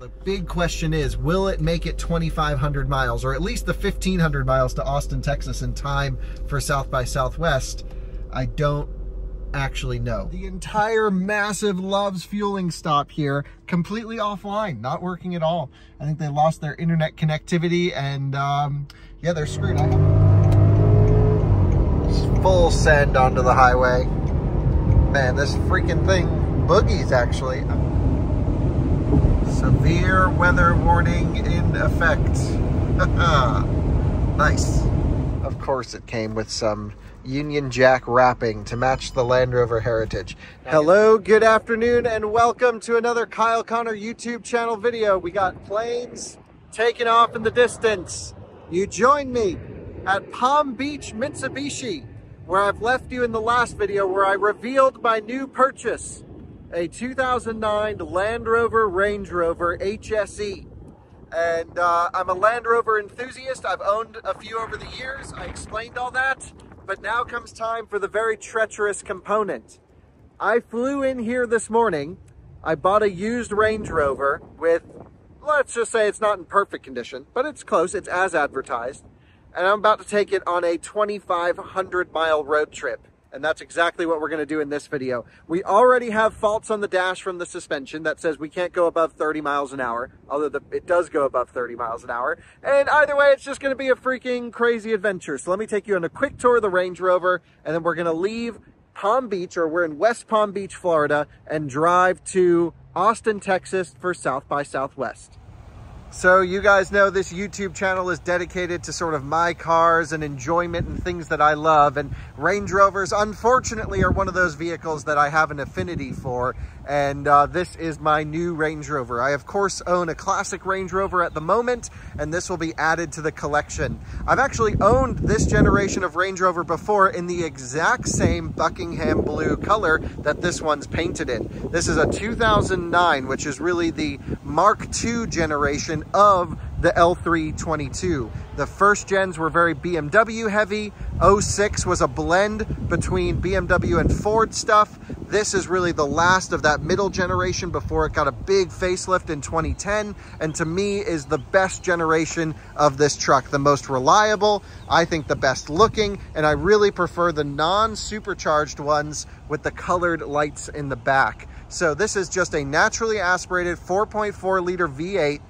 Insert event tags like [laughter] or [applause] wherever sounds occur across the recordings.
the big question is, will it make it 2,500 miles or at least the 1,500 miles to Austin, Texas in time for South by Southwest? I don't actually know. The entire massive Love's fueling stop here, completely offline, not working at all. I think they lost their internet connectivity and um, yeah, they're screwed. I full send onto the highway. Man, this freaking thing boogies actually. Severe weather warning in effect. [laughs] nice. Of course it came with some Union Jack wrapping to match the Land Rover heritage. Hello, good afternoon, and welcome to another Kyle Conner YouTube channel video. We got planes taking off in the distance. You join me at Palm Beach, Mitsubishi, where I've left you in the last video where I revealed my new purchase, a 2009 Land Rover Range Rover HSE. And uh, I'm a Land Rover enthusiast. I've owned a few over the years. I explained all that but now comes time for the very treacherous component. I flew in here this morning. I bought a used Range Rover with, let's just say it's not in perfect condition, but it's close. It's as advertised. And I'm about to take it on a 2,500 mile road trip. And that's exactly what we're going to do in this video. We already have faults on the dash from the suspension that says we can't go above 30 miles an hour, although the, it does go above 30 miles an hour. And either way, it's just going to be a freaking crazy adventure. So let me take you on a quick tour of the Range Rover, and then we're going to leave Palm Beach, or we're in West Palm Beach, Florida, and drive to Austin, Texas for South by Southwest. So you guys know this YouTube channel is dedicated to sort of my cars and enjoyment and things that I love. And Range Rovers, unfortunately, are one of those vehicles that I have an affinity for and uh, this is my new Range Rover. I of course own a classic Range Rover at the moment and this will be added to the collection. I've actually owned this generation of Range Rover before in the exact same Buckingham blue color that this one's painted in. This is a 2009 which is really the Mark II generation of the L322. The first gens were very BMW heavy. 06 was a blend between BMW and Ford stuff. This is really the last of that middle generation before it got a big facelift in 2010. And to me is the best generation of this truck, the most reliable, I think the best looking, and I really prefer the non-supercharged ones with the colored lights in the back. So this is just a naturally aspirated 4.4 liter V8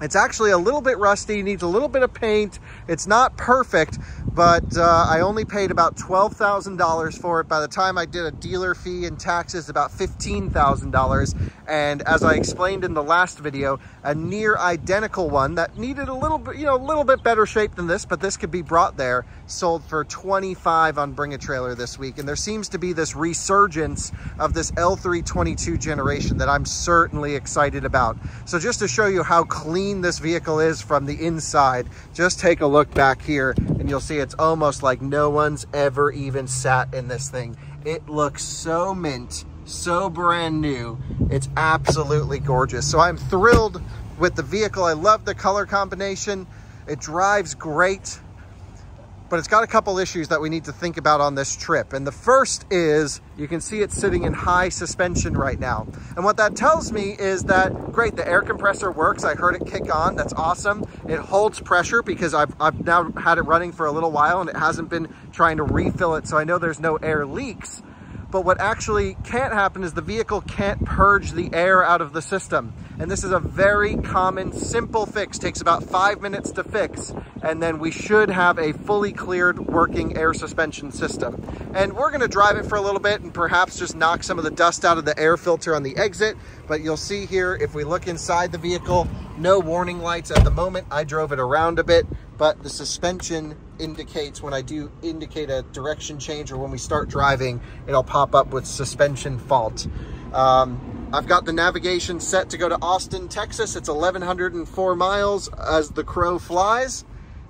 it's actually a little bit rusty, needs a little bit of paint. It's not perfect, but uh, I only paid about $12,000 for it. By the time I did a dealer fee and taxes, about $15,000. And as I explained in the last video, a near identical one that needed a little bit, you know, a little bit better shape than this, but this could be brought there, sold for 25 on Bring a Trailer this week. And there seems to be this resurgence of this L322 generation that I'm certainly excited about. So just to show you how clean this vehicle is from the inside, just take a look back here and you'll see it's almost like no one's ever even sat in this thing. It looks so mint, so brand new. It's absolutely gorgeous. So I'm thrilled with the vehicle. I love the color combination. It drives great but it's got a couple issues that we need to think about on this trip. And the first is, you can see it's sitting in high suspension right now. And what that tells me is that, great, the air compressor works. I heard it kick on, that's awesome. It holds pressure because I've, I've now had it running for a little while and it hasn't been trying to refill it. So I know there's no air leaks. But what actually can't happen is the vehicle can't purge the air out of the system. And this is a very common, simple fix. Takes about five minutes to fix. And then we should have a fully cleared working air suspension system. And we're gonna drive it for a little bit and perhaps just knock some of the dust out of the air filter on the exit. But you'll see here, if we look inside the vehicle, no warning lights at the moment. I drove it around a bit, but the suspension indicates when I do indicate a direction change or when we start driving, it'll pop up with suspension fault. Um, I've got the navigation set to go to Austin, Texas. It's 1,104 miles as the crow flies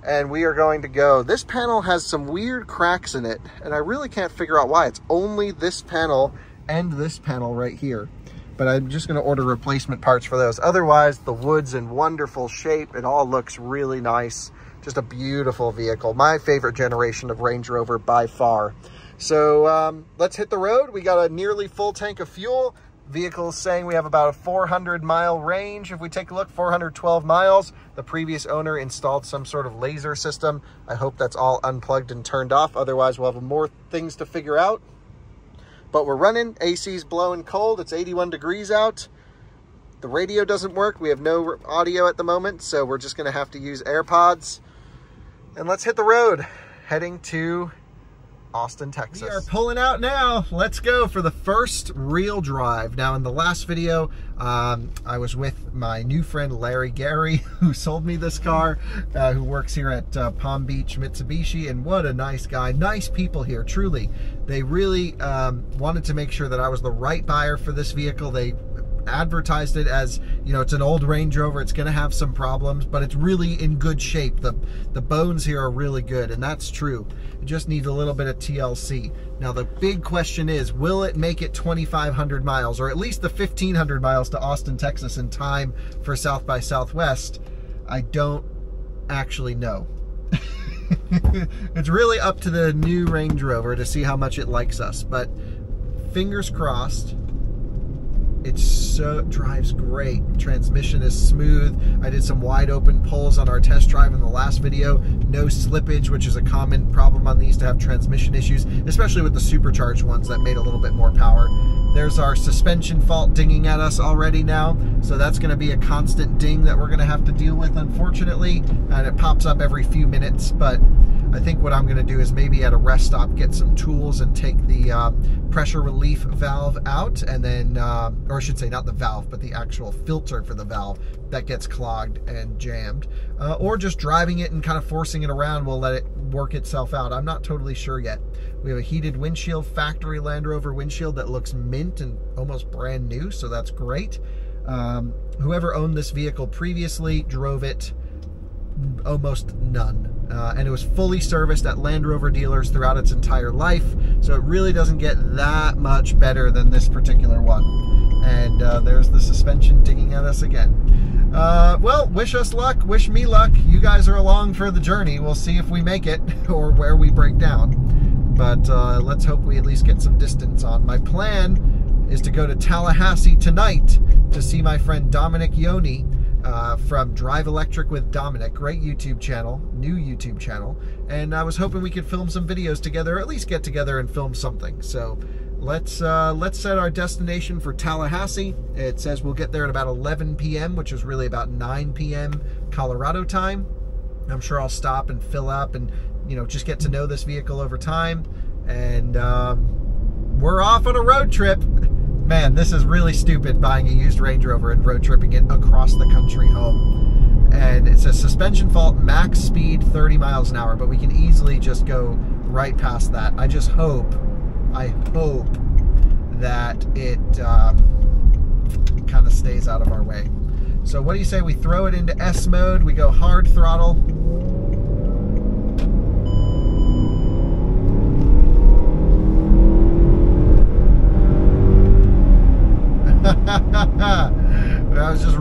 and we are going to go. This panel has some weird cracks in it and I really can't figure out why. It's only this panel and this panel right here but I'm just gonna order replacement parts for those. Otherwise, the wood's in wonderful shape. It all looks really nice. Just a beautiful vehicle. My favorite generation of Range Rover by far. So um, let's hit the road. We got a nearly full tank of fuel. vehicle saying we have about a 400 mile range. If we take a look, 412 miles. The previous owner installed some sort of laser system. I hope that's all unplugged and turned off. Otherwise, we'll have more things to figure out. But we're running. AC's blowing cold. It's 81 degrees out. The radio doesn't work. We have no audio at the moment, so we're just going to have to use AirPods. And let's hit the road, heading to Austin, Texas. We are pulling out now. Let's go for the first real drive. Now, in the last video, um, I was with my new friend Larry Gary, [laughs] who sold me this car, uh, who works here at uh, Palm Beach Mitsubishi, and what a nice guy. Nice people here, truly. They really um, wanted to make sure that I was the right buyer for this vehicle. They advertised it as, you know, it's an old Range Rover, it's going to have some problems, but it's really in good shape. The, the bones here are really good, and that's true. It just needs a little bit of TLC. Now, the big question is, will it make it 2,500 miles, or at least the 1,500 miles to Austin, Texas in time for South by Southwest? I don't actually know. [laughs] it's really up to the new Range Rover to see how much it likes us, but fingers crossed it so drives great. Transmission is smooth. I did some wide open pulls on our test drive in the last video. No slippage, which is a common problem on these to have transmission issues, especially with the supercharged ones that made a little bit more power. There's our suspension fault dinging at us already now. So that's going to be a constant ding that we're going to have to deal with, unfortunately. And it pops up every few minutes, but I think what I'm going to do is maybe at a rest stop get some tools and take the uh, pressure relief valve out and then, uh, or I should say not the valve, but the actual filter for the valve that gets clogged and jammed. Uh, or just driving it and kind of forcing it around will let it work itself out. I'm not totally sure yet. We have a heated windshield, factory Land Rover windshield that looks mint and almost brand new, so that's great. Um, whoever owned this vehicle previously drove it almost none. Uh, and it was fully serviced at Land Rover dealers throughout its entire life. So it really doesn't get that much better than this particular one. And uh, there's the suspension digging at us again. Uh, well, wish us luck. Wish me luck. You guys are along for the journey. We'll see if we make it [laughs] or where we break down. But uh, let's hope we at least get some distance on. My plan is to go to Tallahassee tonight to see my friend Dominic Yoni uh, from Drive Electric with Dominic. Great YouTube channel, new YouTube channel. And I was hoping we could film some videos together, or at least get together and film something. So let's uh, let's set our destination for Tallahassee. It says we'll get there at about 11 p.m., which is really about 9 p.m. Colorado time. I'm sure I'll stop and fill up and you know just get to know this vehicle over time. And um, we're off on a road trip [laughs] man, this is really stupid buying a used Range Rover and road tripping it across the country home. And it says suspension fault, max speed 30 miles an hour, but we can easily just go right past that. I just hope, I hope that it um, kind of stays out of our way. So what do you say we throw it into S mode, we go hard throttle,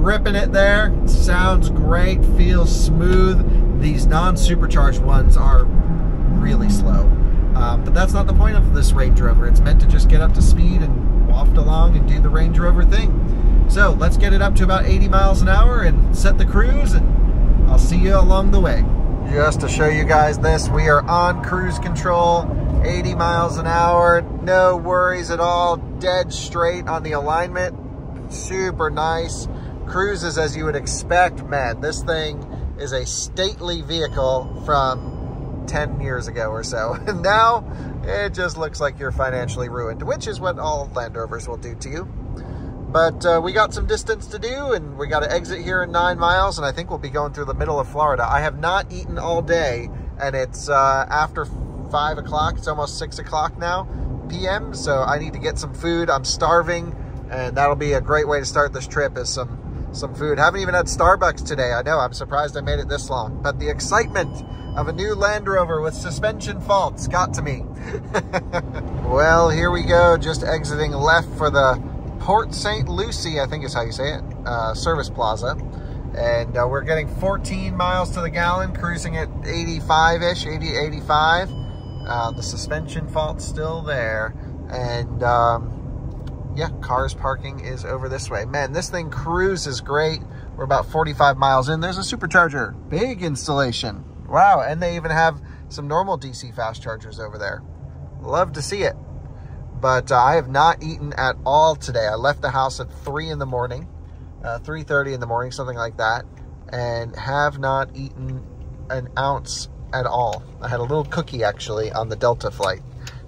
ripping it there. Sounds great, feels smooth. These non-supercharged ones are really slow. Um, but that's not the point of this Range Rover. It's meant to just get up to speed and waft along and do the Range Rover thing. So let's get it up to about 80 miles an hour and set the cruise and I'll see you along the way. Just to show you guys this, we are on cruise control, 80 miles an hour, no worries at all, dead straight on the alignment super nice. Cruises as you would expect. Man, this thing is a stately vehicle from 10 years ago or so. [laughs] And now it just looks like you're financially ruined, which is what all Land Rovers will do to you. But uh, we got some distance to do and we got to exit here in nine miles and I think we'll be going through the middle of Florida. I have not eaten all day and it's uh, after five o'clock. It's almost six o'clock now PM. So I need to get some food. I'm starving and that'll be a great way to start this trip is some some food. Haven't even had Starbucks today. I know, I'm surprised I made it this long. But the excitement of a new Land Rover with suspension faults got to me. [laughs] well, here we go, just exiting left for the Port St. Lucie, I think is how you say it, uh, service plaza. And uh, we're getting 14 miles to the gallon, cruising at 85-ish, 80, 85. Uh, the suspension fault's still there. And um, yeah, cars parking is over this way. Man, this thing cruises great. We're about 45 miles in. There's a supercharger, big installation. Wow, and they even have some normal DC fast chargers over there. Love to see it. But uh, I have not eaten at all today. I left the house at 3 in the morning, uh, 3.30 in the morning, something like that, and have not eaten an ounce at all. I had a little cookie, actually, on the Delta flight.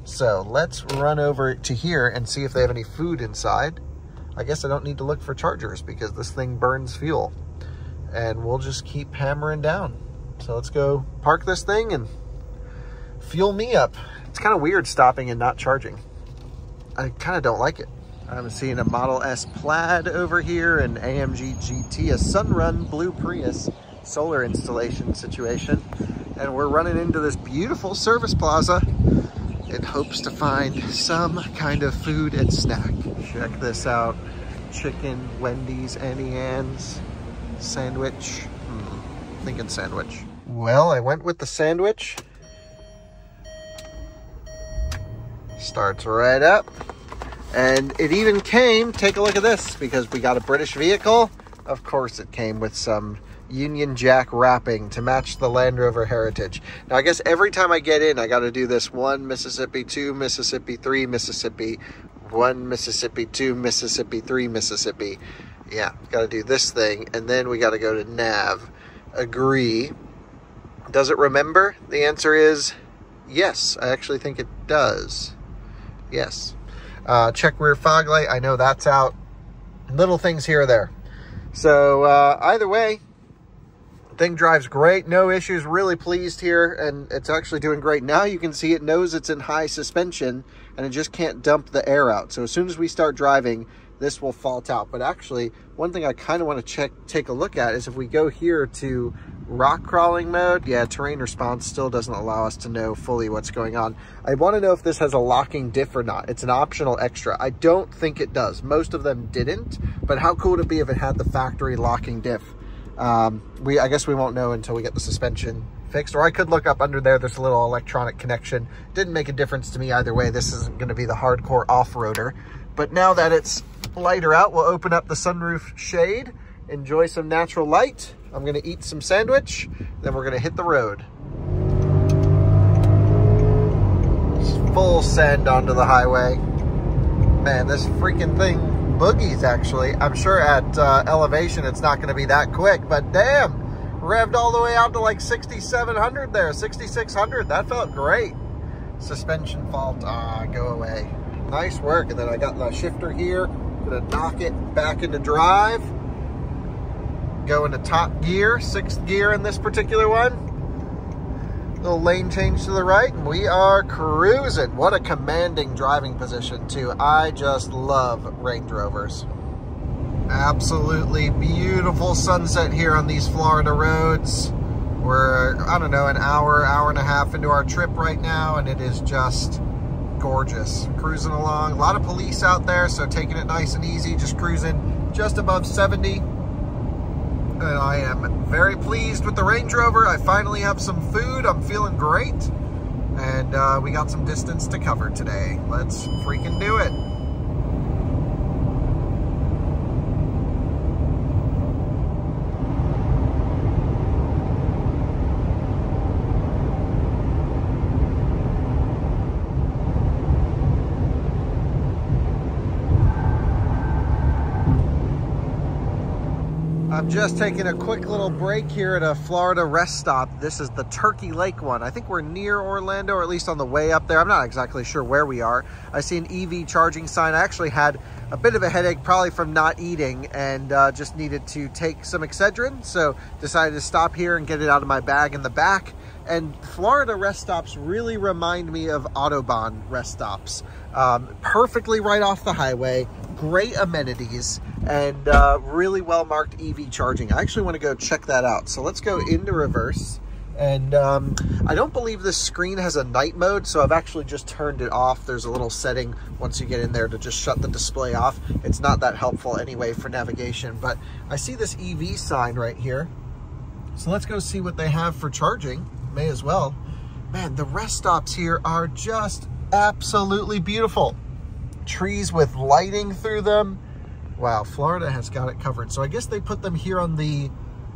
So let's run over to here and see if they have any food inside. I guess I don't need to look for chargers because this thing burns fuel. And we'll just keep hammering down. So let's go park this thing and fuel me up. It's kind of weird stopping and not charging. I kind of don't like it. I'm seeing a Model S Plaid over here, an AMG GT, a Sunrun Blue Prius solar installation situation. And we're running into this beautiful service plaza in hopes to find some kind of food and snack. Check this out. Chicken, Wendy's, Auntie Anne's, sandwich. Hmm, thinking sandwich. Well, I went with the sandwich. Starts right up. And it even came, take a look at this, because we got a British vehicle. Of course it came with some Union Jack wrapping to match the Land Rover Heritage. Now, I guess every time I get in, I got to do this one Mississippi, two Mississippi, three Mississippi, one Mississippi, two Mississippi, three Mississippi. Yeah, got to do this thing, and then we got to go to nav. Agree. Does it remember? The answer is yes. I actually think it does. Yes. Uh, check rear fog light. I know that's out. Little things here or there. So uh, either way, thing drives great. No issues. Really pleased here and it's actually doing great. Now you can see it knows it's in high suspension and it just can't dump the air out. So as soon as we start driving this will fault out. But actually one thing i kind of want to check take a look at is if we go here to rock crawling mode yeah terrain response still doesn't allow us to know fully what's going on. I want to know if this has a locking diff or not. It's an optional extra. I don't think it does. Most of them didn't but how cool would it be if it had the factory locking diff um, we I guess we won't know until we get the suspension fixed. Or I could look up under there. There's a little electronic connection. Didn't make a difference to me either way. This isn't going to be the hardcore off-roader. But now that it's lighter out, we'll open up the sunroof shade, enjoy some natural light. I'm going to eat some sandwich, then we're going to hit the road. Full send onto the highway. Man, this freaking thing boogies actually. I'm sure at uh, elevation it's not going to be that quick, but damn, revved all the way out to like 6,700 there, 6,600. That felt great. Suspension fault, ah, go away. Nice work. And then I got the shifter here. Gonna knock it back into drive. Go into top gear, sixth gear in this particular one lane change to the right and we are cruising. What a commanding driving position too. I just love range rovers. Absolutely beautiful sunset here on these florida roads. We're i don't know an hour hour and a half into our trip right now and it is just gorgeous. Cruising along. A lot of police out there so taking it nice and easy. Just cruising just above 70 and I am very pleased with the Range Rover. I finally have some food. I'm feeling great. And uh, we got some distance to cover today. Let's freaking do it. Just taking a quick little break here at a Florida rest stop. This is the Turkey Lake one. I think we're near Orlando, or at least on the way up there. I'm not exactly sure where we are. I see an EV charging sign. I actually had a bit of a headache, probably from not eating, and uh, just needed to take some Excedrin. So decided to stop here and get it out of my bag in the back. And Florida rest stops really remind me of Autobahn rest stops. Um, perfectly right off the highway, great amenities, and uh, really well marked EV charging. I actually want to go check that out. So let's go into reverse. And um, I don't believe this screen has a night mode, so I've actually just turned it off. There's a little setting once you get in there to just shut the display off. It's not that helpful anyway for navigation, but I see this EV sign right here. So let's go see what they have for charging. May as well. Man, the rest stops here are just absolutely beautiful. Trees with lighting through them. Wow, Florida has got it covered. So I guess they put them here on the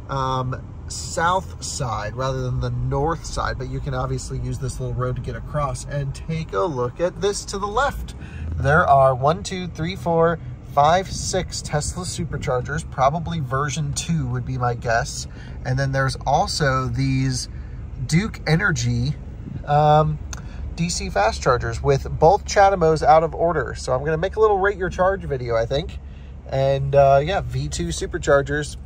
um, south side rather than the north side, but you can obviously use this little road to get across and take a look at this to the left. There are one, two, three, four, five, six Tesla superchargers, probably version two would be my guess. And then there's also these Duke Energy um, DC fast chargers with both CHAdeMOs out of order. So I'm going to make a little rate your charge video, I think. And uh, yeah, V2 superchargers,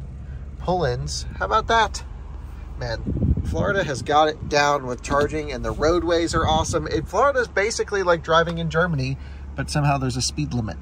pull-ins. How about that? Man, Florida has got it down with charging and the roadways are awesome. Florida is basically like driving in Germany, but somehow there's a speed limit.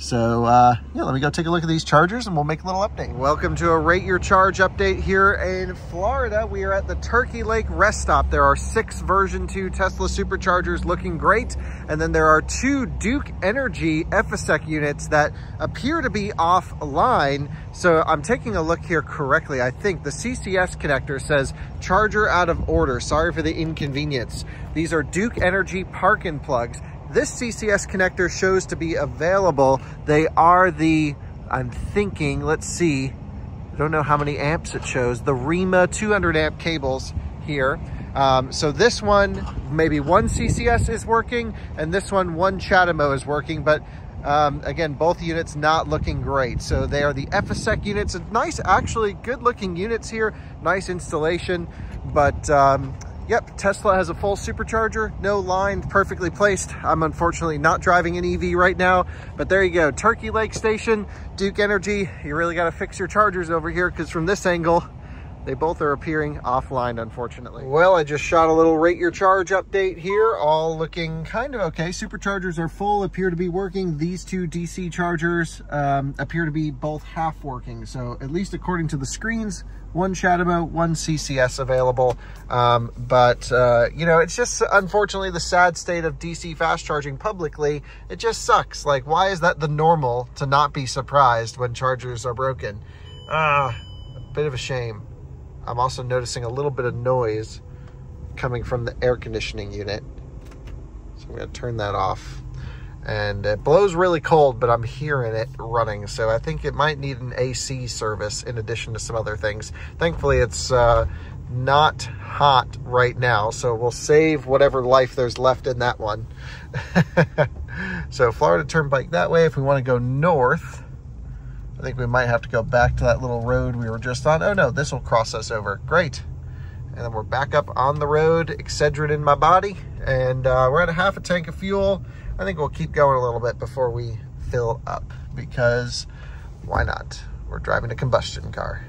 So uh, yeah, let me go take a look at these chargers and we'll make a little update. Welcome to a Rate Your Charge update here in Florida. We are at the Turkey Lake rest stop. There are six version two Tesla superchargers looking great. And then there are two Duke Energy Efacec units that appear to be offline. So I'm taking a look here correctly. I think the CCS connector says charger out of order. Sorry for the inconvenience. These are Duke Energy park-in plugs. This CCS connector shows to be available. They are the, I'm thinking, let's see, I don't know how many amps it shows, the REMA 200 amp cables here. Um, so this one, maybe one CCS is working, and this one, one CHAdeMO is working, but um, again, both units not looking great. So they are the Efacec units, nice, actually good looking units here, nice installation, but um, Yep, Tesla has a full supercharger, no line, perfectly placed. I'm unfortunately not driving an EV right now, but there you go. Turkey Lake Station, Duke Energy. You really got to fix your chargers over here because from this angle, they both are appearing offline, unfortunately. Well, I just shot a little rate your charge update here, all looking kind of okay. Superchargers are full, appear to be working. These two DC chargers um, appear to be both half working. So at least according to the screens, one CHAdeMO, one CCS available. Um, but, uh, you know, it's just unfortunately the sad state of DC fast charging publicly. It just sucks. Like, why is that the normal to not be surprised when chargers are broken? Ah, uh, a bit of a shame. I'm also noticing a little bit of noise coming from the air conditioning unit. So I'm going to turn that off. And it blows really cold, but I'm hearing it running. So I think it might need an AC service in addition to some other things. Thankfully, it's uh, not hot right now. So we'll save whatever life there's left in that one. [laughs] so Florida Turnpike that way. If we want to go north, I think we might have to go back to that little road we were just on. Oh no, this will cross us over. Great. And then we're back up on the road, Excedrin in my body, and uh, we're at a half a tank of fuel. I think we'll keep going a little bit before we fill up because why not? We're driving a combustion car.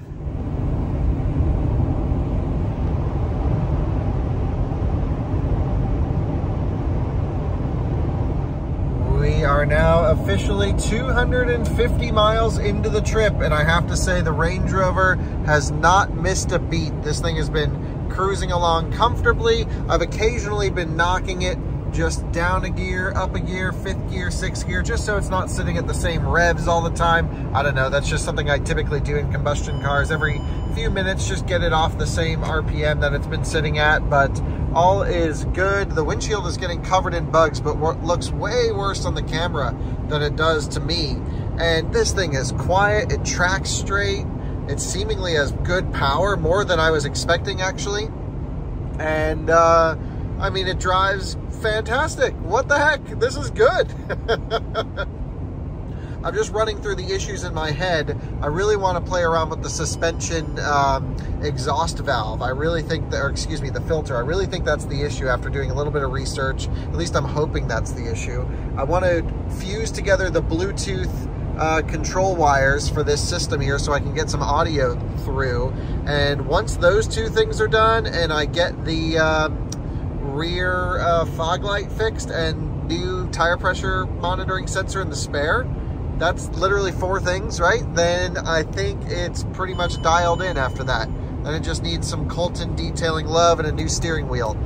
We are now officially 250 miles into the trip, and I have to say the Range Rover has not missed a beat. This thing has been cruising along comfortably. I've occasionally been knocking it just down a gear, up a gear, fifth gear, sixth gear, just so it's not sitting at the same revs all the time. I don't know, that's just something I typically do in combustion cars. Every few minutes, just get it off the same RPM that it's been sitting at, but all is good. The windshield is getting covered in bugs, but looks way worse on the camera than it does to me. And this thing is quiet, it tracks straight, it seemingly has good power, more than I was expecting actually. And uh, I mean, it drives fantastic. What the heck? This is good. [laughs] I'm just running through the issues in my head. I really want to play around with the suspension um, exhaust valve. I really think that, or excuse me, the filter. I really think that's the issue after doing a little bit of research. At least I'm hoping that's the issue. I want to fuse together the Bluetooth uh, control wires for this system here so I can get some audio through. And once those two things are done and I get the uh, rear uh, fog light fixed and new tire pressure monitoring sensor in the spare, that's literally four things, right? Then I think it's pretty much dialed in after that. Then it just needs some Colton detailing love and a new steering wheel.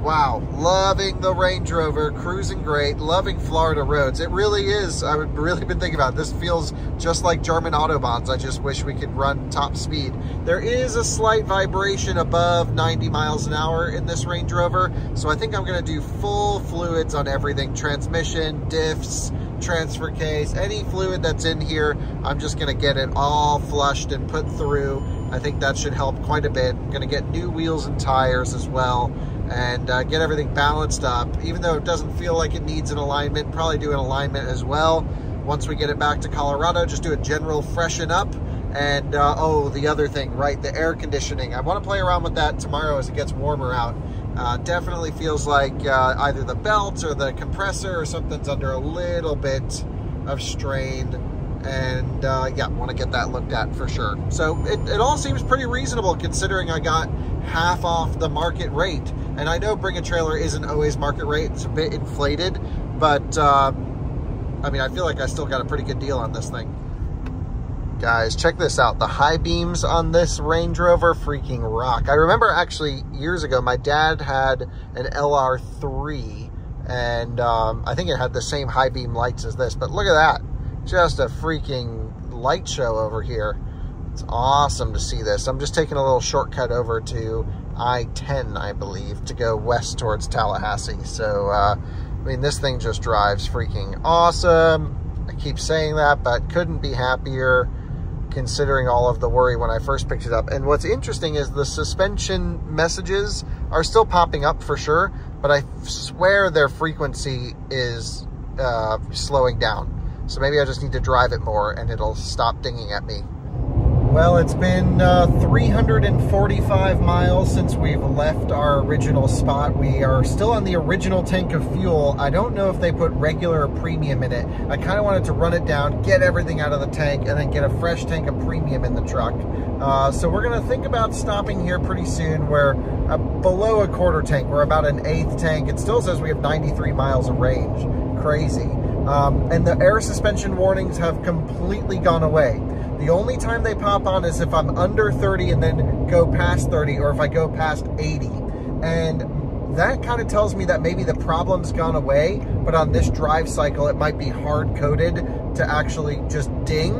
Wow, loving the Range Rover, cruising great, loving Florida roads. It really is, I've really been thinking about it. This feels just like German Autobahns. I just wish we could run top speed. There is a slight vibration above 90 miles an hour in this Range Rover, so I think I'm gonna do full fluids on everything, transmission, diffs, transfer case, any fluid that's in here, I'm just gonna get it all flushed and put through. I think that should help quite a bit. I'm gonna get new wheels and tires as well and uh, get everything balanced up. Even though it doesn't feel like it needs an alignment, probably do an alignment as well. Once we get it back to Colorado, just do a general freshen up. And uh, oh, the other thing, right, the air conditioning. I want to play around with that tomorrow as it gets warmer out. Uh, definitely feels like uh, either the belt or the compressor or something's under a little bit of strain. And uh, yeah, want to get that looked at for sure. So it, it all seems pretty reasonable considering I got half off the market rate. And I know Bring a Trailer isn't always market rate, it's a bit inflated, but um, I mean, I feel like I still got a pretty good deal on this thing. Guys, check this out. The high beams on this Range Rover freaking rock. I remember actually years ago, my dad had an LR3 and um, I think it had the same high beam lights as this, but look at that. Just a freaking light show over here. It's awesome to see this. I'm just taking a little shortcut over to I-10, I believe, to go west towards Tallahassee. So, uh, I mean, this thing just drives freaking awesome. I keep saying that, but couldn't be happier considering all of the worry when I first picked it up. And what's interesting is the suspension messages are still popping up for sure, but I swear their frequency is uh, slowing down. So maybe I just need to drive it more and it'll stop dinging at me. Well, it's been uh, 345 miles since we've left our original spot. We are still on the original tank of fuel. I don't know if they put regular or premium in it. I kind of wanted to run it down, get everything out of the tank, and then get a fresh tank of premium in the truck. Uh, so we're going to think about stopping here pretty soon. We're uh, below a quarter tank. We're about an eighth tank. It still says we have 93 miles of range. Crazy. Um, and the air suspension warnings have completely gone away. The only time they pop on is if I'm under 30 and then go past 30 or if I go past 80. And that kind of tells me that maybe the problem's gone away, but on this drive cycle, it might be hard coded to actually just ding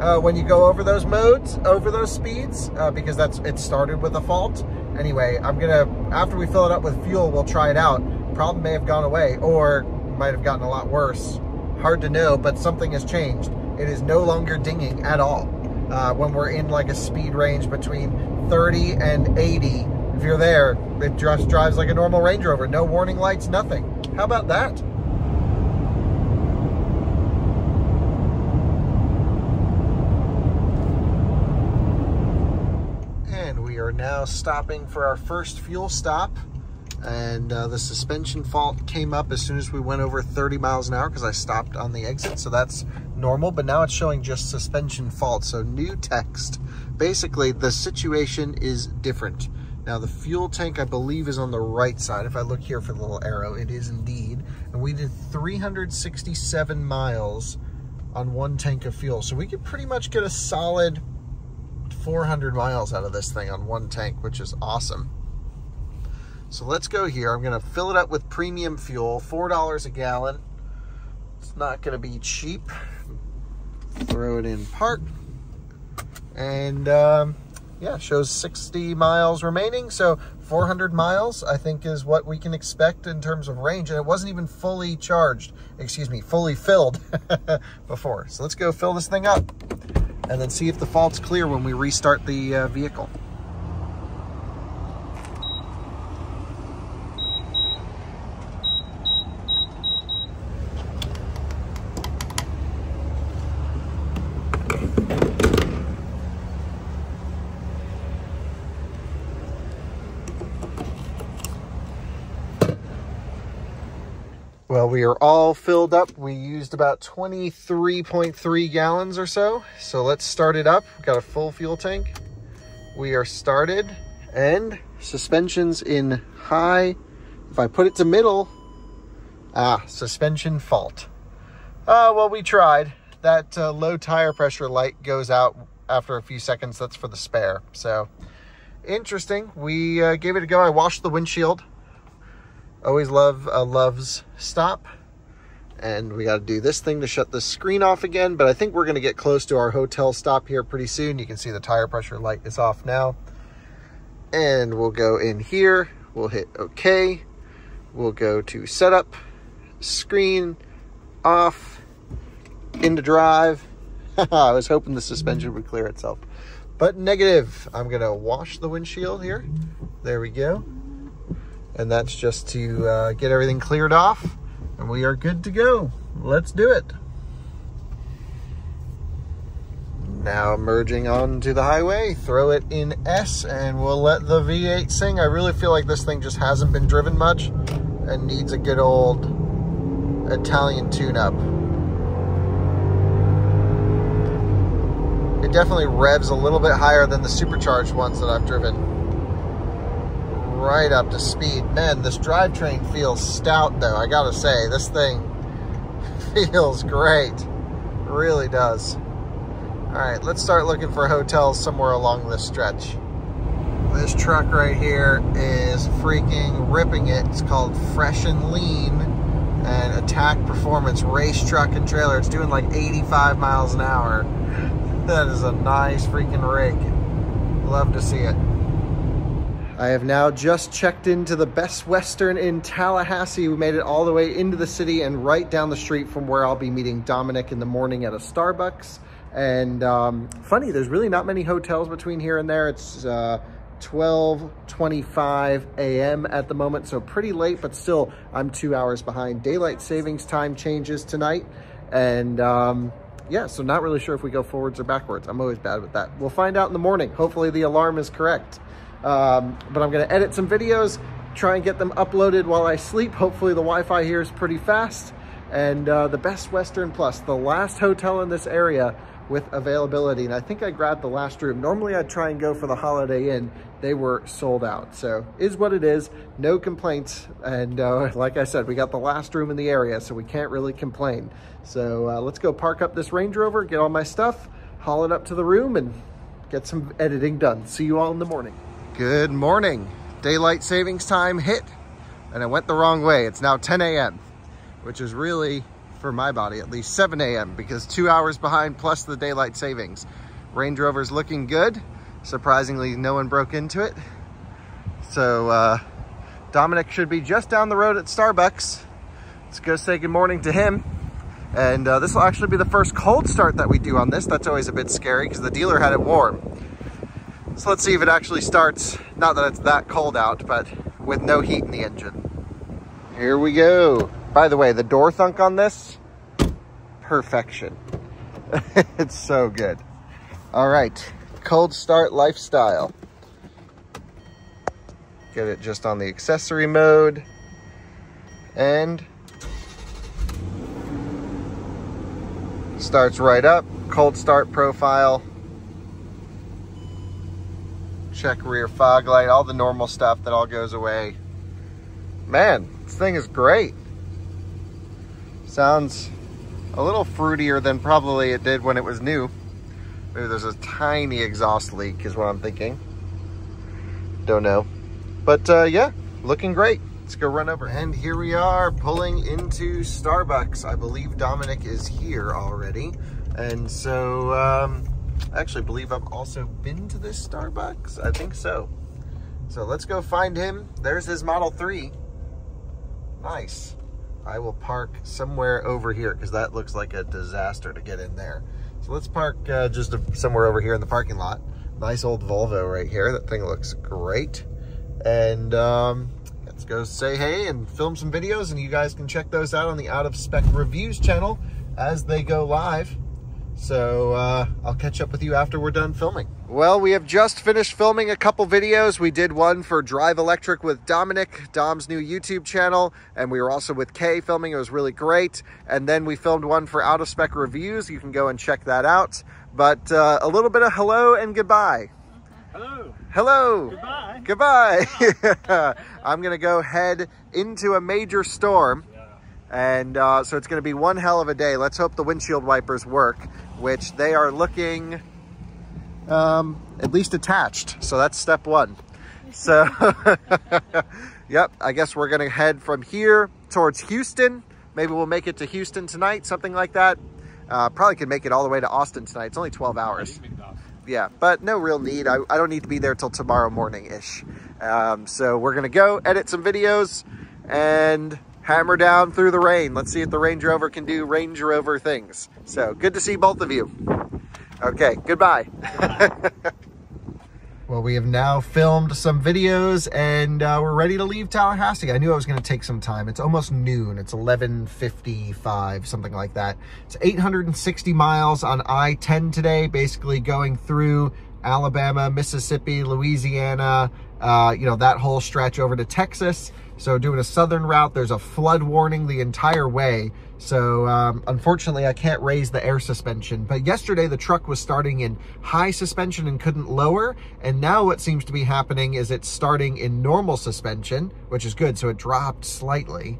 uh, when you go over those modes, over those speeds, uh, because that's it started with a fault. Anyway, I'm gonna, after we fill it up with fuel, we'll try it out. Problem may have gone away or might have gotten a lot worse. Hard to know, but something has changed. It is no longer dinging at all. Uh, when we're in like a speed range between 30 and 80, if you're there, it just drives like a normal Range Rover. No warning lights, nothing. How about that? And we are now stopping for our first fuel stop and uh, the suspension fault came up as soon as we went over 30 miles an hour because I stopped on the exit. So that's normal, but now it's showing just suspension fault. So new text. Basically, the situation is different. Now the fuel tank, I believe, is on the right side. If I look here for the little arrow, it is indeed. And we did 367 miles on one tank of fuel. So we could pretty much get a solid 400 miles out of this thing on one tank, which is awesome. So let's go here. I'm going to fill it up with premium fuel, $4 a gallon. It's not going to be cheap. Throw it in park. And um, yeah, shows 60 miles remaining. So 400 miles, I think, is what we can expect in terms of range. And it wasn't even fully charged, excuse me, fully filled [laughs] before. So let's go fill this thing up and then see if the fault's clear when we restart the uh, vehicle. Well, we are all filled up. We used about 23.3 gallons or so. So let's start it up. We've got a full fuel tank. We are started and suspension's in high. If I put it to middle, ah, suspension fault. Uh, well, we tried. That uh, low tire pressure light goes out after a few seconds. That's for the spare. So interesting. We uh, gave it a go. I washed the windshield always love a loves stop. And we got to do this thing to shut the screen off again. But I think we're going to get close to our hotel stop here pretty soon. You can see the tire pressure light is off now. And we'll go in here. We'll hit OK. We'll go to setup, screen, off, into drive. [laughs] I was hoping the suspension would clear itself. But negative. I'm going to wash the windshield here. There we go. And that's just to uh, get everything cleared off. And we are good to go. Let's do it. Now merging onto the highway, throw it in S and we'll let the V8 sing. I really feel like this thing just hasn't been driven much and needs a good old Italian tune-up. It definitely revs a little bit higher than the supercharged ones that I've driven. Right up to speed. Man, this drivetrain feels stout though, I gotta say. This thing [laughs] feels great. Really does. All right, let's start looking for hotels somewhere along this stretch. This truck right here is freaking ripping it. It's called Fresh and Lean and Attack Performance Race Truck and Trailer. It's doing like 85 miles an hour. [laughs] That is a nice freaking rig. Love to see it. I have now just checked into the Best Western in Tallahassee. We made it all the way into the city and right down the street from where I'll be meeting Dominic in the morning at a Starbucks. And um, funny, there's really not many hotels between here and there. It's uh, 12.25 a.m. at the moment, so pretty late, but still I'm two hours behind. Daylight savings time changes tonight. And um, yeah, so not really sure if we go forwards or backwards. I'm always bad with that. We'll find out in the morning. Hopefully the alarm is correct. Um, but I'm gonna edit some videos, try and get them uploaded while I sleep. Hopefully the Wi-Fi here is pretty fast. And uh, the Best Western Plus, the last hotel in this area with availability. And I think I grabbed the last room. Normally I'd try and go for the Holiday Inn. They were sold out. So is what it is. No complaints. And uh, [laughs] like I said, we got the last room in the area, so we can't really complain. So uh, let's go park up this Range Rover, get all my stuff, haul it up to the room and get some editing done. See you all in the morning. Good morning. Daylight savings time hit and it went the wrong way. It's now 10 a.m., which is really for my body, at least 7 a.m. because two hours behind plus the daylight savings. Range Rover's looking good. Surprisingly, no one broke into it. So uh, Dominic should be just down the road at Starbucks. Let's go say good morning to him. And uh, this will actually be the first cold start that we do on this. That's always a bit scary because the dealer had it warm. So let's see if it actually starts, not that it's that cold out, but with no heat in the engine. Here we go. By the way, the door thunk on this, perfection. [laughs] it's so good. All right, cold start lifestyle. Get it just on the accessory mode. And starts right up, cold start profile. Check rear fog light, all the normal stuff that all goes away. Man, this thing is great. Sounds a little fruitier than probably it did when it was new. Maybe there's a tiny exhaust leak is what I'm thinking. Don't know. But uh, yeah, looking great. Let's go run over. And here we are pulling into Starbucks. I believe Dominic is here already. And so, um, I actually believe I've also been to this Starbucks. I think so. So let's go find him. There's his Model 3. Nice. I will park somewhere over here because that looks like a disaster to get in there. So let's park uh, just somewhere over here in the parking lot. Nice old Volvo right here. That thing looks great. And um, let's go say hey and film some videos and you guys can check those out on the Out of Spec Reviews channel as they go live. So uh, I'll catch up with you after we're done filming. Well, we have just finished filming a couple videos. We did one for Drive Electric with Dominic, Dom's new YouTube channel, and we were also with Kay filming. It was really great. And then we filmed one for Out of Spec Reviews. You can go and check that out. But uh, a little bit of hello and goodbye. Hello. Hello. Goodbye. Goodbye. [laughs] I'm going to go head into a major storm. And uh, so it's going to be one hell of a day. Let's hope the windshield wipers work, which they are looking um, at least attached. So that's step one. So, [laughs] yep, I guess we're going to head from here towards Houston. Maybe we'll make it to Houston tonight, something like that. Uh, probably could make it all the way to Austin tonight. It's only 12 hours. Yeah, but no real need. I, I don't need to be there till tomorrow morning-ish. Um, so we're going to go edit some videos and hammer down through the rain. Let's see if the Range Rover can do Range Rover things. So good to see both of you. Okay, goodbye. [laughs] well, we have now filmed some videos and uh, we're ready to leave Tallahassee. I knew I was going to take some time. It's almost noon. It's 11.55, something like that. It's 860 miles on I-10 today, basically going through Alabama, Mississippi, Louisiana, uh, you know, that whole stretch over to Texas. So doing a southern route, there's a flood warning the entire way. So um, unfortunately, I can't raise the air suspension. But yesterday, the truck was starting in high suspension and couldn't lower. And now what seems to be happening is it's starting in normal suspension, which is good. So it dropped slightly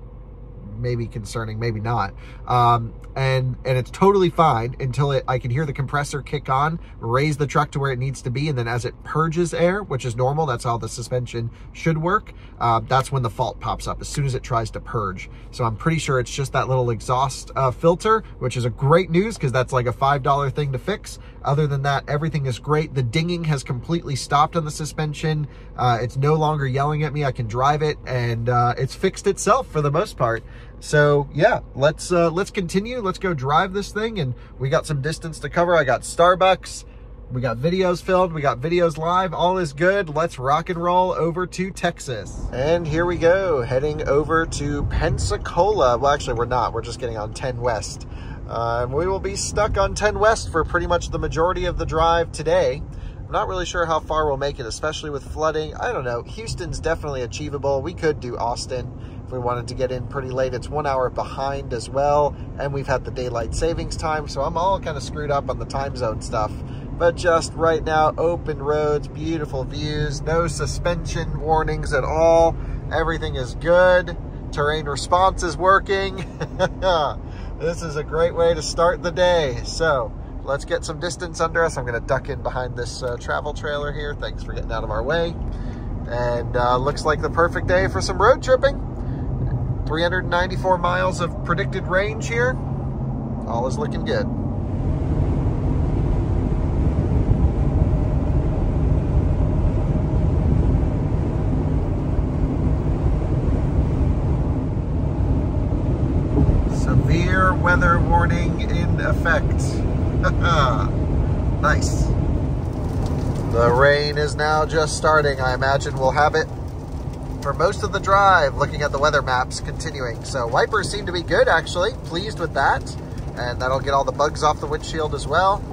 maybe concerning, maybe not. Um, and and it's totally fine until it, I can hear the compressor kick on, raise the truck to where it needs to be, and then as it purges air, which is normal, that's how the suspension should work, uh, that's when the fault pops up, as soon as it tries to purge. So I'm pretty sure it's just that little exhaust uh, filter, which is a great news because that's like a $5 thing to fix. Other than that, everything is great. The dinging has completely stopped on the suspension. Uh, it's no longer yelling at me. I can drive it and uh, it's fixed itself for the most part. So yeah, let's uh, let's continue. Let's go drive this thing, and we got some distance to cover. I got Starbucks. We got videos filmed. We got videos live. All is good. Let's rock and roll over to Texas. And here we go, heading over to Pensacola. Well, actually, we're not. We're just getting on 10 West. Uh, we will be stuck on 10 West for pretty much the majority of the drive today. I'm not really sure how far we'll make it, especially with flooding. I don't know. Houston's definitely achievable. We could do Austin if we wanted to get in pretty late. It's one hour behind as well, and we've had the daylight savings time, so I'm all kind of screwed up on the time zone stuff. But just right now, open roads, beautiful views, no suspension warnings at all. Everything is good. Terrain response is working. [laughs] this is a great way to start the day. So let's get some distance under us. I'm gonna duck in behind this uh, travel trailer here. Thanks for getting out of our way. And uh, looks like the perfect day for some road tripping. 394 miles of predicted range here. All is looking good. Severe warning in effect. [laughs] nice. The rain is now just starting. I imagine we'll have it for most of the drive, looking at the weather maps continuing. So wipers seem to be good, actually. Pleased with that. And that'll get all the bugs off the windshield as well.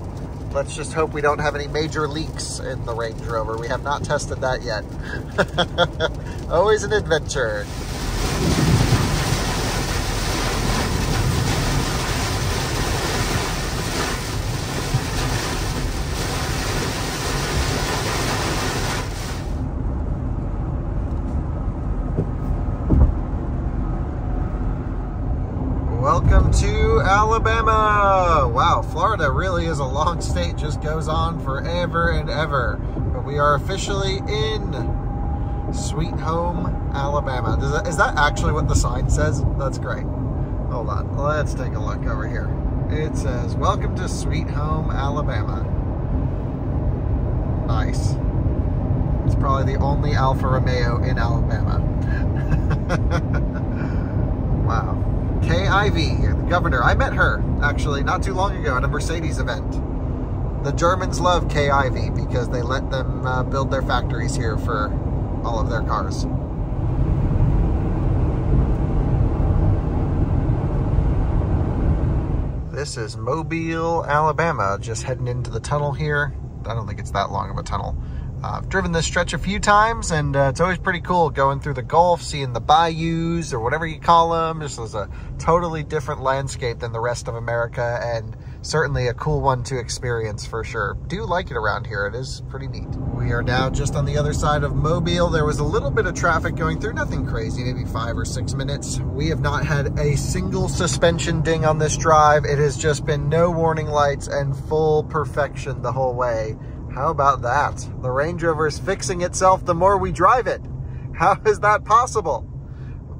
Let's just hope we don't have any major leaks in the Range Rover. We have not tested that yet. [laughs] Always an adventure. Welcome to Alabama. Wow, Florida really is a long state, just goes on forever and ever. But we are officially in Sweet Home, Alabama. That, is that actually what the sign says? That's great. Hold on, let's take a look over here. It says, welcome to Sweet Home, Alabama. Nice. It's probably the only Alfa Romeo in Alabama. [laughs] Kay Ivey, the governor. I met her, actually, not too long ago at a Mercedes event. The Germans love Kay Ivey because they let them uh, build their factories here for all of their cars. This is Mobile, Alabama, just heading into the tunnel here. I don't think it's that long of a tunnel. I've driven this stretch a few times, and uh, it's always pretty cool going through the Gulf, seeing the bayous or whatever you call them. This is a totally different landscape than the rest of America, and certainly a cool one to experience for sure. Do you like it around here. It is pretty neat. We are now just on the other side of Mobile. There was a little bit of traffic going through, nothing crazy, maybe five or six minutes. We have not had a single suspension ding on this drive. It has just been no warning lights and full perfection the whole way. How about that? The Range Rover is fixing itself the more we drive it. How [laughs] is that possible?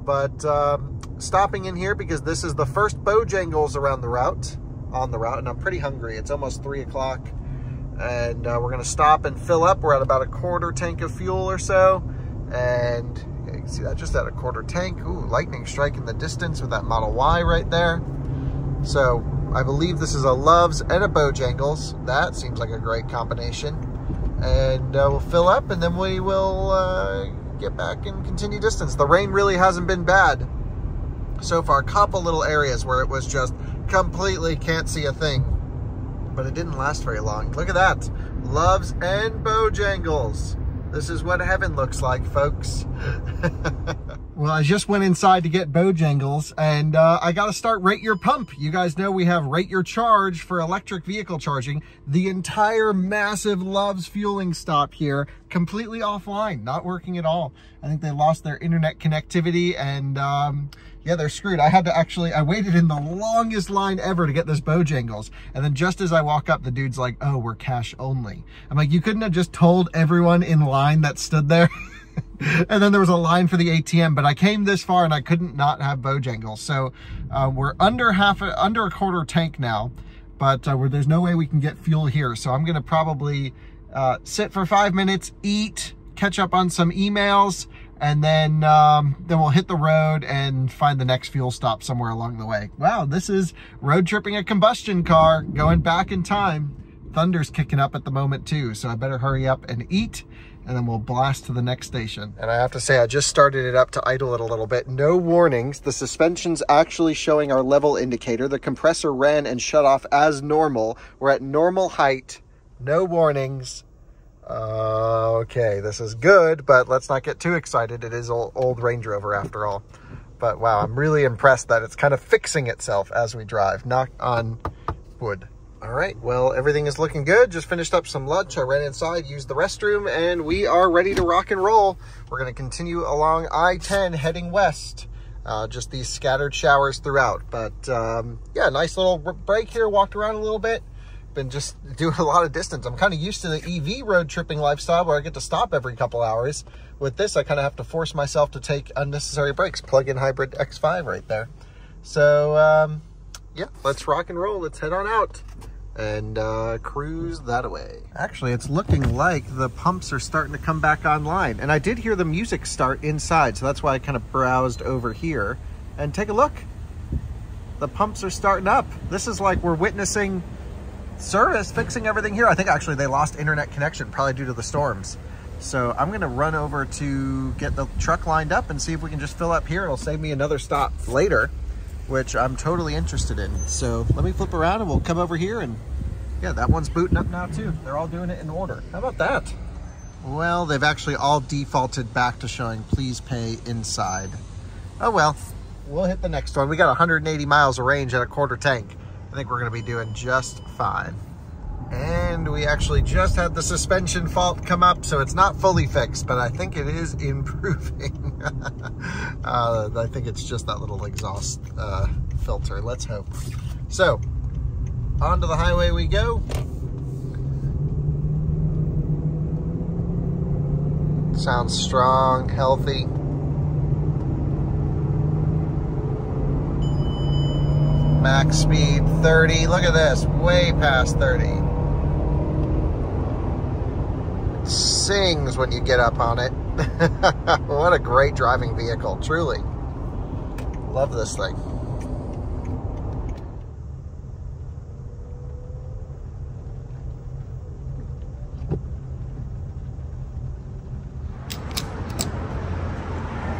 But um, stopping in here because this is the first Bojangles around the route, on the route, and I'm pretty hungry. It's almost three o'clock and uh, we're gonna stop and fill up. We're at about a quarter tank of fuel or so. And yeah, you can See that just at a quarter tank. Ooh, lightning strike in the distance with that Model Y right there. So I believe this is a Loves and a Bojangles. That seems like a great combination. And uh, we'll fill up and then we will uh, get back and continue distance. The rain really hasn't been bad so far. A couple little areas where it was just completely can't see a thing. But it didn't last very long. Look at that. Loves and Bojangles. This is what heaven looks like, folks. [laughs] well, I just went inside to get Bojangles, and uh, I got to start Rate Your Pump. You guys know we have Rate Your Charge for electric vehicle charging. The entire massive Love's fueling stop here, completely offline, not working at all. I think they lost their internet connectivity, and um, yeah, they're screwed. I had to actually, I waited in the longest line ever to get this Bojangles. And then just as I walk up, the dude's like, oh, we're cash only. I'm like, you couldn't have just told everyone in line that stood there. [laughs] [laughs] and then there was a line for the ATM, but I came this far and I couldn't not have Bojangles. So uh, we're under half, a, under a quarter tank now, but uh, there's no way we can get fuel here. So I'm gonna probably uh, sit for five minutes, eat, catch up on some emails, and then um, then we'll hit the road and find the next fuel stop somewhere along the way. Wow, this is road tripping a combustion car, going back in time. Thunder's kicking up at the moment too, so I better hurry up and eat, and then we'll blast to the next station. And I have to say, I just started it up to idle it a little bit. No warnings. The suspension's actually showing our level indicator. The compressor ran and shut off as normal. We're at normal height. No warnings uh, okay, this is good, but let's not get too excited. It is old, old Range Rover after all. But wow, I'm really impressed that it's kind of fixing itself as we drive. Knock on wood. All right, well, everything is looking good. Just finished up some lunch. I ran inside, used the restroom, and we are ready to rock and roll. We're going to continue along I-10 heading west. Uh, just these scattered showers throughout. But um, yeah, nice little break here. Walked around a little bit been just [laughs] doing a lot of distance. I'm kind of used to the EV road tripping lifestyle where I get to stop every couple hours. With this, I kind of have to force myself to take unnecessary breaks. Plug-in hybrid X5 right there. So, um, yeah, let's rock and roll. Let's head on out and uh, cruise that away. Actually, it's looking like the pumps are starting to come back online. And I did hear the music start inside, so that's why I kind of browsed over here. And take a look. The pumps are starting up. This is like we're witnessing service fixing everything here. I think actually they lost internet connection probably due to the storms. So I'm gonna run over to get the truck lined up and see if we can just fill up here. It'll save me another stop later, which I'm totally interested in. So let me flip around and we'll come over here and yeah, that one's booting up now too. They're all doing it in order. How about that? Well, they've actually all defaulted back to showing please pay inside. Oh well, we'll hit the next one. We got 180 miles of range at a quarter tank. I think we're gonna be doing just fine. And we actually just had the suspension fault come up, so it's not fully fixed, but I think it is [laughs] improving. [laughs] uh, I think it's just that little exhaust uh, filter, let's hope. So, onto the highway we go. Sounds strong, healthy. Max speed 30. Look at this, way past 30. It sings when you get up on it. [laughs] what a great driving vehicle, truly. Love this thing.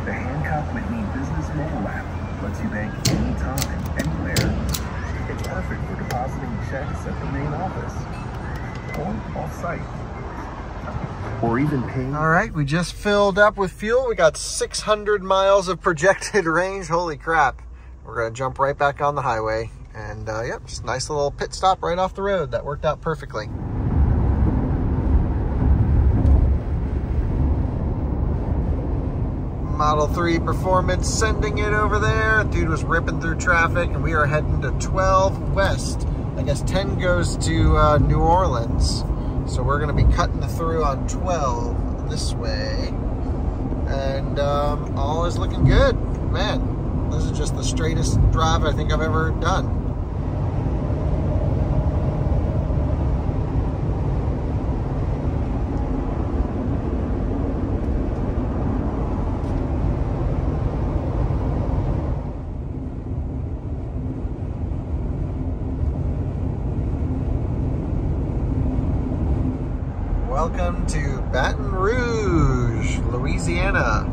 The Hancock Whitney Business Mobile app lets you bank anytime, anywhere. It's perfect for depositing checks at the main office or off-site. Or even paying. All right, we just filled up with fuel. We got 600 miles of projected [laughs] range. Holy crap. We're gonna jump right back on the highway. And uh, yep, just nice little pit stop right off the road. That worked out perfectly. Model 3 Performance sending it over there. Dude was ripping through traffic and we are heading to 12 west. I guess 10 goes to uh, New Orleans. So we're gonna be cutting through on 12 this way. And um, all is looking good. Man, this is just the straightest drive I think I've ever done. welcome to Baton Rouge, Louisiana.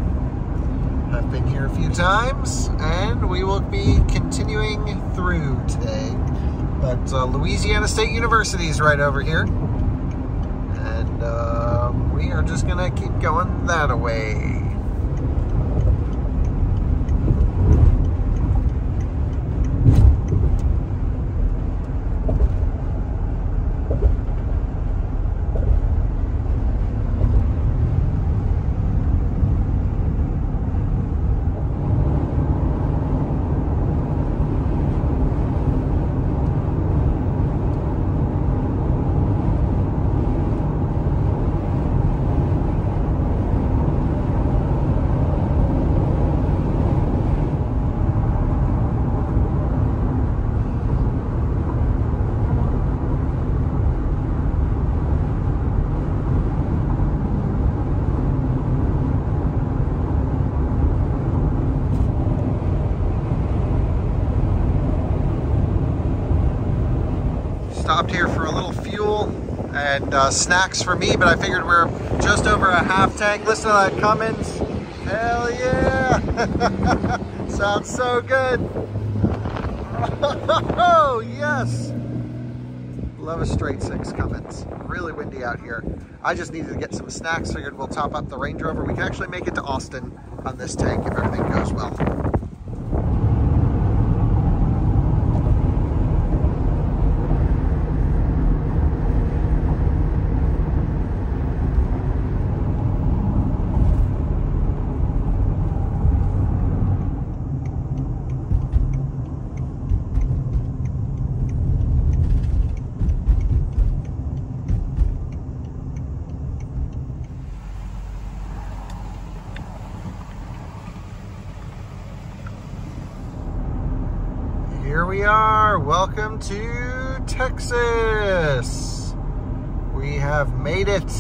I've been here a few times and we will be continuing through today. But uh, Louisiana State University is right over here. And uh, we are just gonna keep going that way. stopped here for a little fuel and uh, snacks for me, but I figured we are just over a half tank. Listen to that Cummins. Hell yeah! [laughs] Sounds so good. [laughs] Oh, yes! Love a straight six Cummins. Really windy out here. I just needed to get some snacks. Figured we'll top up the Range Rover. We can actually make it to Austin on this tank if everything goes well. Here we are. Welcome to Texas. We have made it.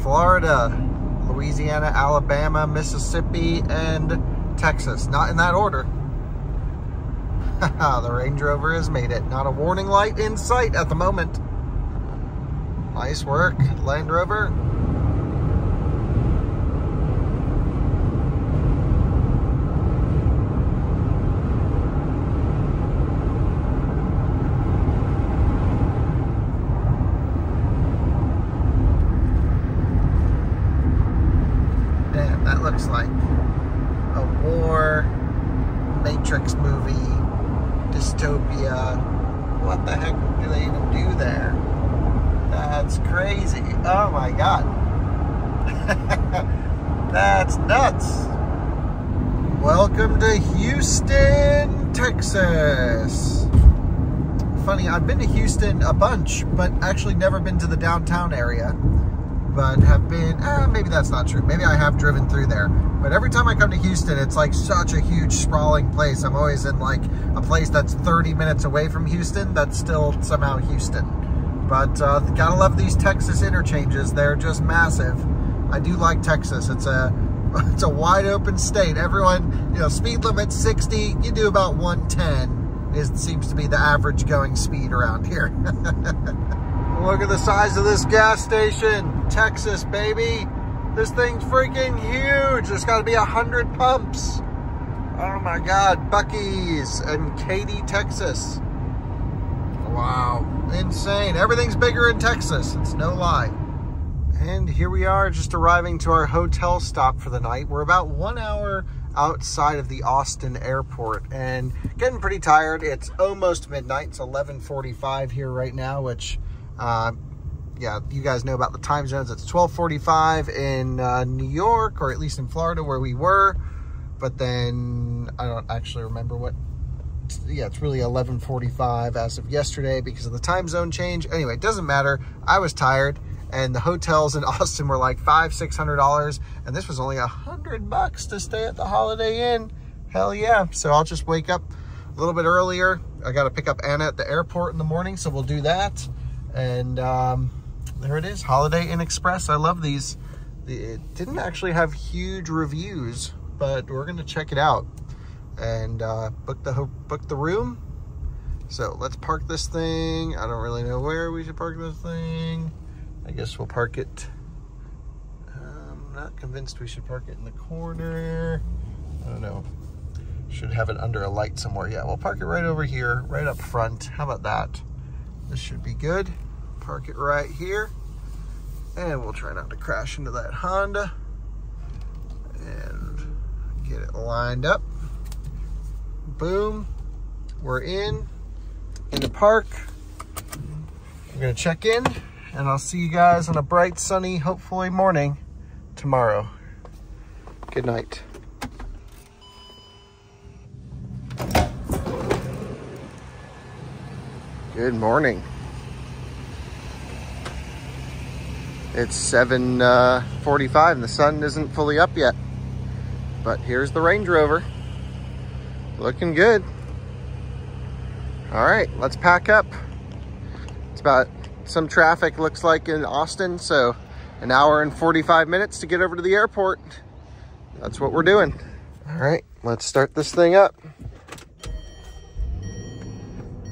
Florida, Louisiana, Alabama, Mississippi, and Texas. Not in that order. [laughs] the Range Rover has made it. Not a warning light in sight at the moment. Nice work, Land Rover. Damn, that looks like a war Matrix movie, dystopia. What the heck do they even do there? That's crazy. Oh my god. That's nuts. Welcome to Houston, Texas. Funny, I've been to Houston bunch, but actually never been to the downtown area but have been, eh, maybe that's not true. Maybe I have driven through there. But every time I come to Houston, it's like such a huge sprawling place. I'm always in like a place that's 30 minutes away from Houston that's still somehow Houston. But uh, gotta love these Texas interchanges. They're just massive. I do like Texas. It's a [laughs] it's a wide open state. Everyone, you know, speed limit 60, you do about 110 is seems to be the average going speed around here. [laughs] Look at the size of this gas station. Texas, baby. This thing's freaking huge. There's got to be a hundred pumps. Oh my God. Buc-ee's and Katy, Texas. Wow. Insane. Everything's bigger in Texas. It's no lie. And here we are just arriving to our hotel stop for the night. We're about one hour outside of the Austin airport and getting pretty tired. It's almost midnight. It's 1145 here right now, which uh, yeah, you guys know about the time zones. It's 1245 in uh, New York, or at least in Florida where we were. But then I don't actually remember what. Yeah, it's really 1145 as of yesterday because of the time zone change. Anyway, it doesn't matter. I was tired and the hotels in [laughs] Austin were like five, six hundred dollars, and this was only a hundred bucks to stay at the Holiday Inn. Hell yeah! So I'll just wake up a little bit earlier. I got to pick up Anna at the airport in the morning, so we'll do that. And um, there it is, Holiday Inn Express. I love these. It didn't actually have huge reviews, but we're gonna check it out and uh, book the book the room. So let's park this thing. I don't really know where we should park this thing. I guess we'll park it. I'm not convinced we should park it in the corner. I don't know. Should have it under a light somewhere. Yeah, we'll park it right over here, right up front. How about that? This should be good. Park it right here. And we'll try not to crash into that Honda. And get it lined up. Boom. We're in, in the park. We're gonna check in and I'll see you guys on a bright, sunny, hopefully morning tomorrow. Good night. Good morning. It's 7.45 uh, and the sun isn't fully up yet. But here's the Range Rover. Looking good. All right, let's pack up. It's about some traffic looks like in Austin, so an hour and 45 minutes to get over to the airport. That's what we're doing. All right, let's start this thing up.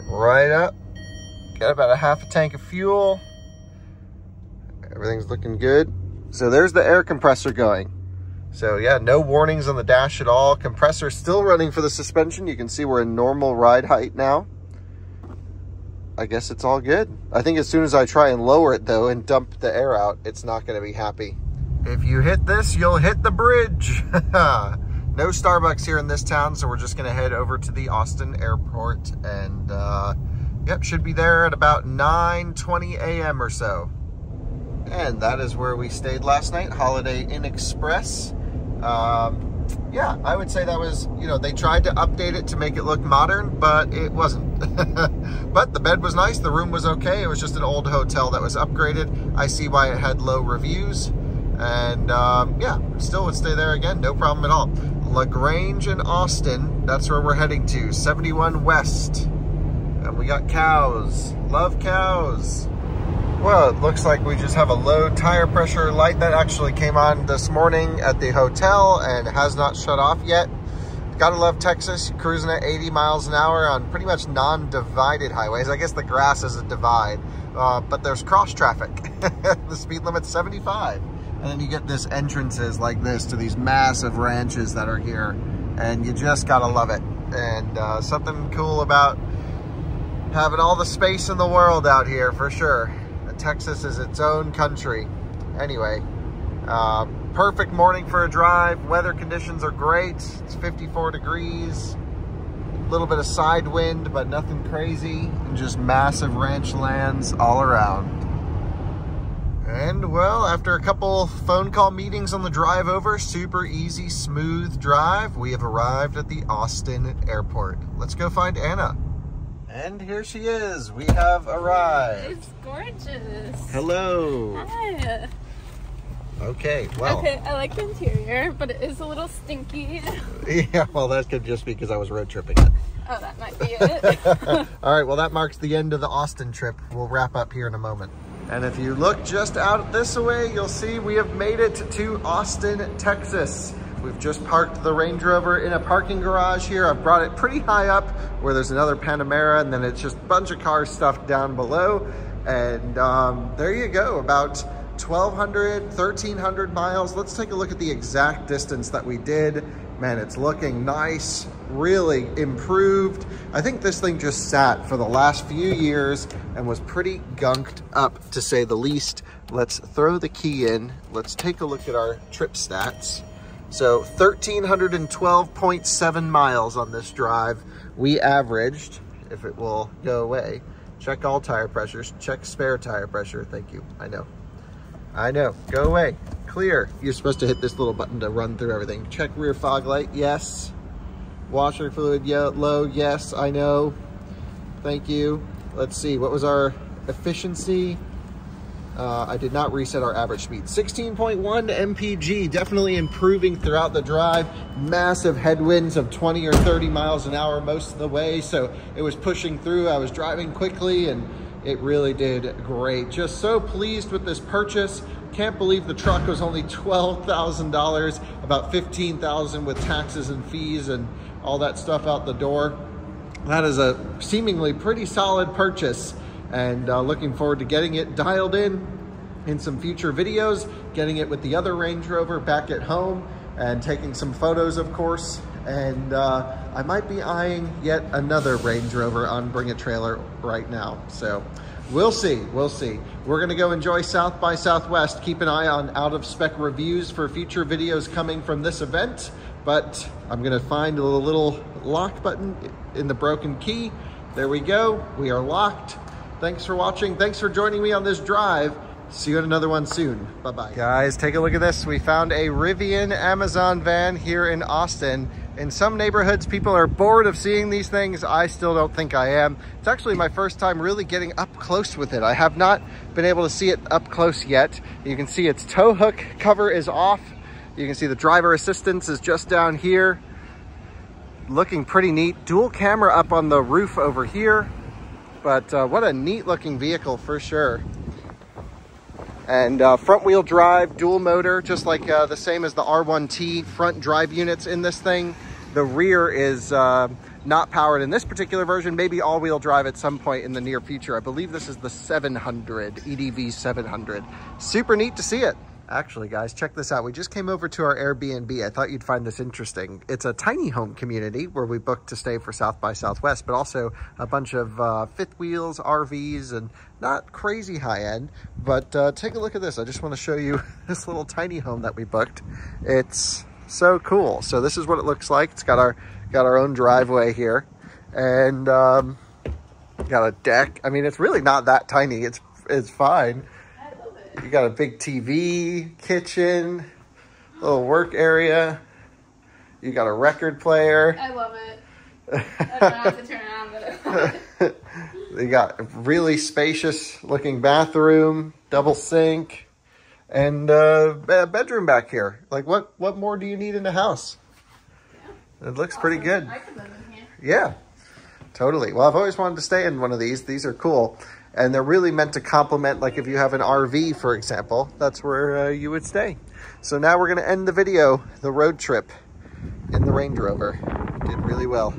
Right up. Got about a half a tank of fuel. Everything's looking good. So there's the air compressor going. So yeah, no warnings on the dash at all. Compressor still running for the suspension. You can see we're in normal ride height now. I guess it's all good. I think as soon as I try and lower it though and dump the air out, it's not gonna be happy. If you hit this, you'll hit the bridge. [laughs] no Starbucks here in this town, so we're just gonna head over to the Austin airport and uh, yep, should be there at about 9.20 a.m. or so. And that is where we stayed last night, Holiday Inn Express. Um, yeah, I would say that was, you know, they tried to update it to make it look modern, but it wasn't. [laughs] but the bed was nice, the room was okay. It was just an old hotel that was upgraded. I see why it had low reviews. And um, yeah, still would stay there again, no problem at all. LaGrange in Austin, that's where we're heading to, 71 West. And we got cows, love cows. Well, it looks like we just have a low tire pressure light that actually came on this morning at the hotel and has not shut off yet. Gotta love Texas, cruising at 80 miles an hour on pretty much non-divided highways. I guess the grass is a divide, uh, but there's cross traffic. [laughs] the speed limit's 75. And then you get this entrances like this to these massive ranches that are here. And you just gotta love it. And uh, something cool about having all the space in the world out here for sure. Texas is its own country. Anyway, uh, perfect morning for a drive. Weather conditions are great. It's 54 degrees. A little bit of side wind, but nothing crazy. And just massive ranch lands all around. And well, after a couple phone call meetings on the drive over, super easy, smooth drive, we have arrived at the Austin airport. Let's go find Anna. And here she is. We have arrived. It's gorgeous. Hello. Hi. Okay, well. Okay, I like the interior, but it is a little stinky. [laughs] yeah, well, that could just be because I was road tripping it. Oh, that might be [laughs] it. [laughs] All right, well, that marks the end of the Austin trip. We'll wrap up here in a moment. And if you look just out this way, you'll see we have made it to Austin, Texas. We've just parked the Range Rover in a parking garage here. I've brought it pretty high up where there's another Panamera and then it's just a bunch of cars stuffed down below. And um, there you go, about 1,200, 1,300 miles. Let's take a look at the exact distance that we did. Man, it's looking nice, really improved. I think this thing just sat for the last few years and was pretty gunked up to say the least. Let's throw the key in. Let's take a look at our trip stats. So 1,312.7 miles on this drive. We averaged, if it will go away, check all tire pressures, check spare tire pressure. Thank you, I know. I know, go away, clear. You're supposed to hit this little button to run through everything. Check rear fog light, yes. Washer fluid low, yes, I know. Thank you. Let's see, what was our efficiency? Uh, I did not reset our average speed. 16.1 MPG, definitely improving throughout the drive. Massive headwinds of 20 or 30 miles an hour most of the way. So it was pushing through. I was driving quickly and it really did great. Just so pleased with this purchase. Can't believe the truck was only $12,000, about 15,000 with taxes and fees and all that stuff out the door. That is a seemingly pretty solid purchase and uh, looking forward to getting it dialed in in some future videos, getting it with the other Range Rover back at home and taking some photos, of course. And uh, I might be eyeing yet another Range Rover on Bring a Trailer right now. So we'll see, we'll see. We're gonna go enjoy South by Southwest. Keep an eye on out of spec reviews for future videos coming from this event. But I'm gonna find a little lock button in the broken key. There we go, we are locked. Thanks for watching. Thanks for joining me on this drive. See you in another one soon. Bye-bye. Guys, take a look at this. We found a Rivian Amazon van here in Austin. In some neighborhoods, people are bored of seeing these things. I still don't think I am. It's actually my first time really getting up close with it. I have not been able to see it up close yet. You can see its tow hook cover is off. You can see the driver assistance is just down here. Looking pretty neat. Dual camera up on the roof over here. But uh, what a neat looking vehicle for sure. And uh, front wheel drive dual motor just like uh, the same as the R1T front drive units in this thing. The rear is uh, not powered in this particular version maybe all-wheel drive at some point in the near future. I believe this is the 700 EDV 700 super neat to see it Actually, guys, check this out. We just came over to our Airbnb. I thought you'd find this interesting. It's a tiny home community where we booked to stay for South by Southwest, but also a bunch of uh, fifth wheels, RVs, and not crazy high end. But uh, take a look at this. I just want to show you [laughs] this little tiny home that we booked. It's so cool. So this is what it looks like. It's got our got our own driveway here, and um, got a deck. I mean, it's really not that tiny. It's it's fine you got a big TV, kitchen, little work area. You got a record player. I love it. I don't have to turn it on, but I [laughs] you got a really spacious looking bathroom, double sink, and uh, a bedroom back here. Like, what, what more do you need in a house? Yeah. It looks awesome. pretty good. I could live in here. Yeah, totally. Well, I've always wanted to stay in one of these. These are cool and they're really meant to complement like if you have an RV for example that's where uh, you would stay. So now we're going to end the video the road trip in the Range Rover. Did really well